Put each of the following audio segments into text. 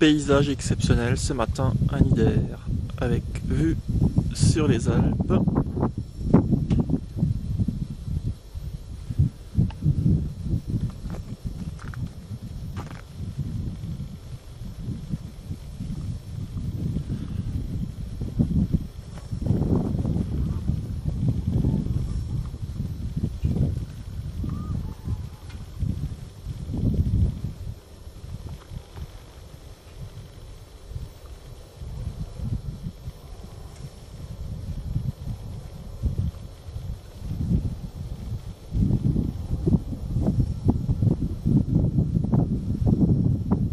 Paysage exceptionnel ce matin à Nider, avec vue sur les Alpes.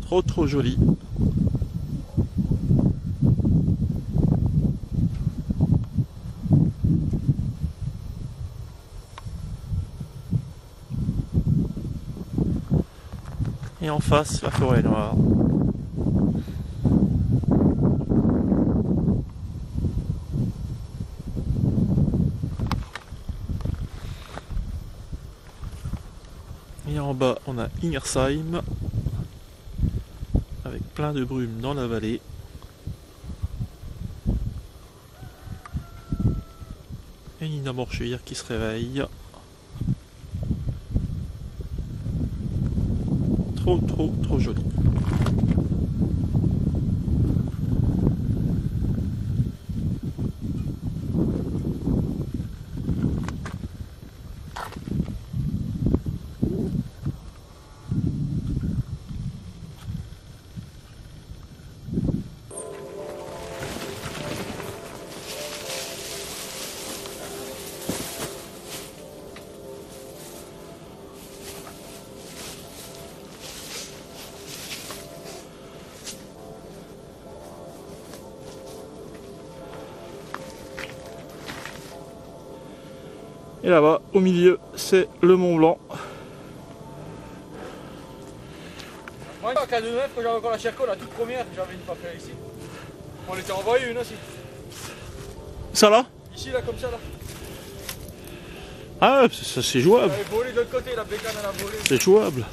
Trop trop joli. Et en face, la forêt noire. Et en bas, on a Ingersheim plein de brume dans la vallée. Et Nina Morchuir qui se réveille. Trop, trop, trop joli. Et là-bas, au milieu, c'est le Mont Blanc. Moi, en cas de neuf, quand j'avais encore la Cherco, la toute première, j'avais une papier ici. On était envoyé une aussi. Ça là Ici, là, comme ça, là. Ah, ça c'est jouable. Elle avait volé de l'autre côté, la bécane, elle a volé. C'est jouable.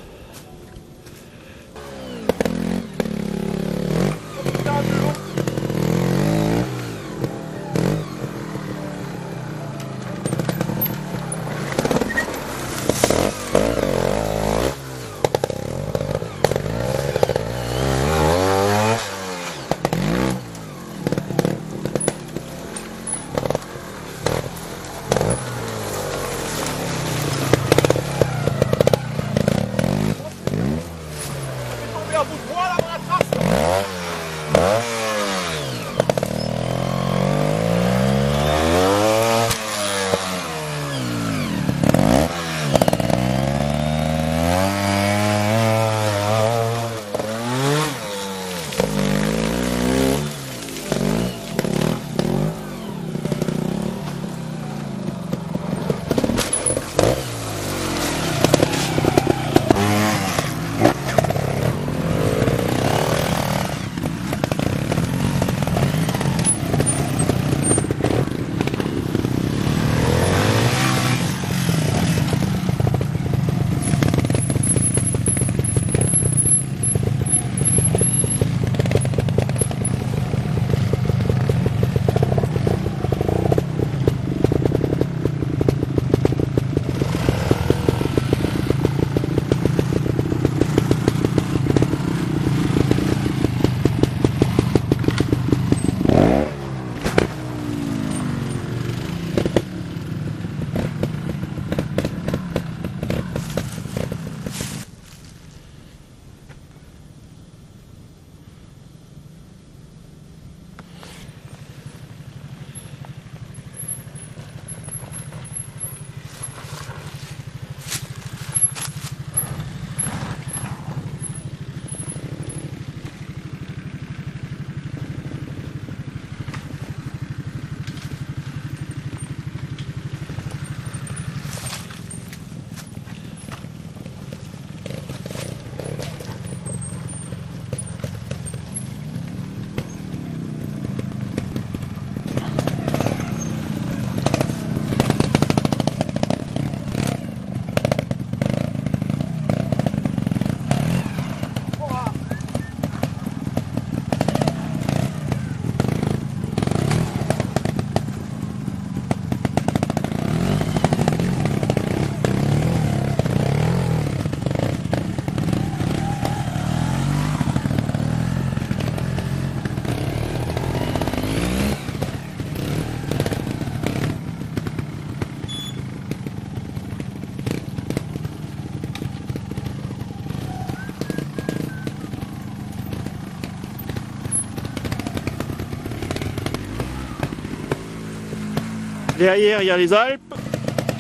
Derrière, il y a les Alpes.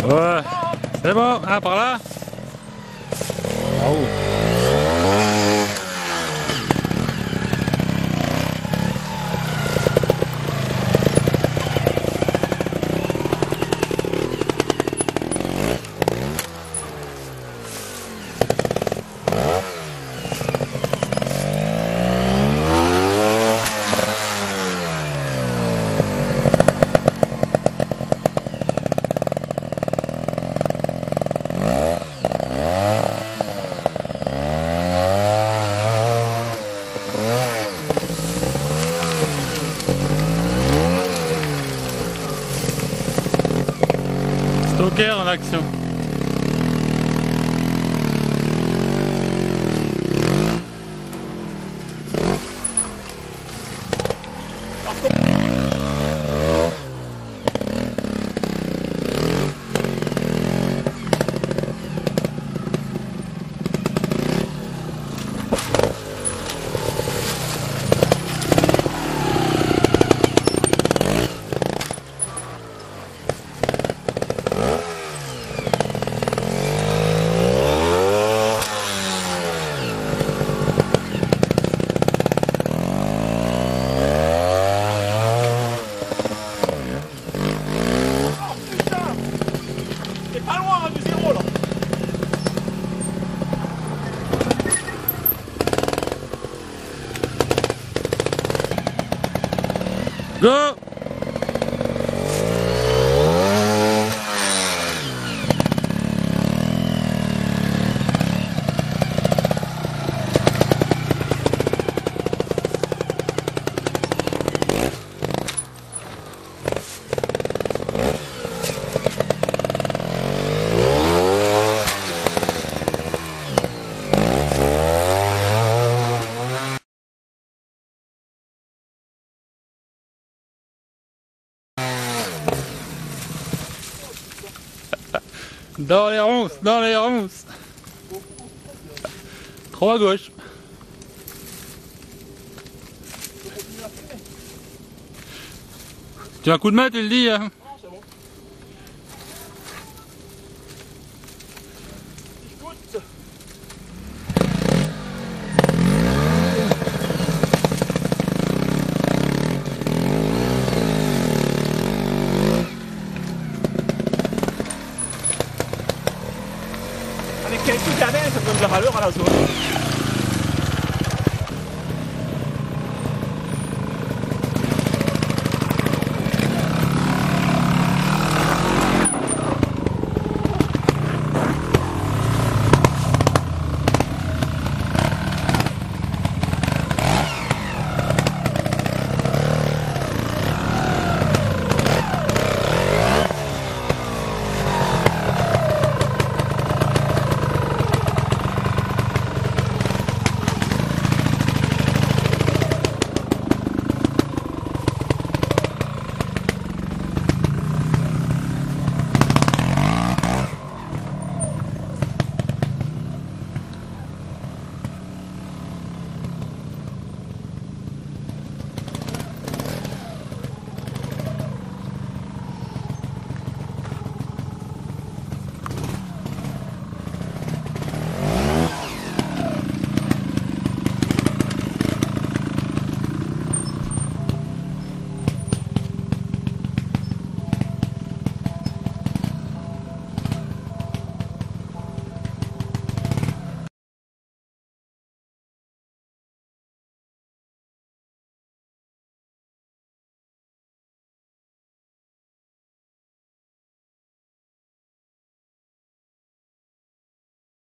Ouais. C'est bon, ah, par là? T'es pas loin hein, du zéro là. Go Dans les ronces, dans les ronces. Trop à gauche. Tu as un coup de main, tu le dis hein c'est bon. Écoute Avec